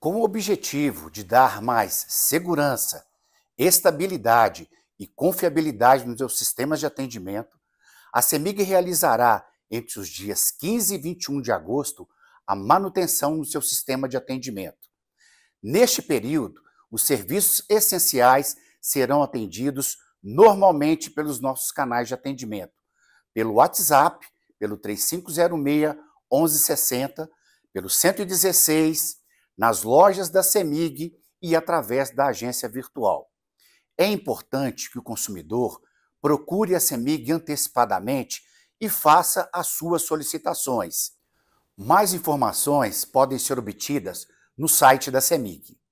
Com o objetivo de dar mais segurança, estabilidade e confiabilidade nos seus sistemas de atendimento, a CEMIG realizará, entre os dias 15 e 21 de agosto, a manutenção no seu sistema de atendimento. Neste período, os serviços essenciais serão atendidos normalmente pelos nossos canais de atendimento, pelo WhatsApp, pelo 3506 1160, pelo 116, nas lojas da CEMIG e através da agência virtual. É importante que o consumidor procure a CEMIG antecipadamente e faça as suas solicitações. Mais informações podem ser obtidas no site da CEMIG.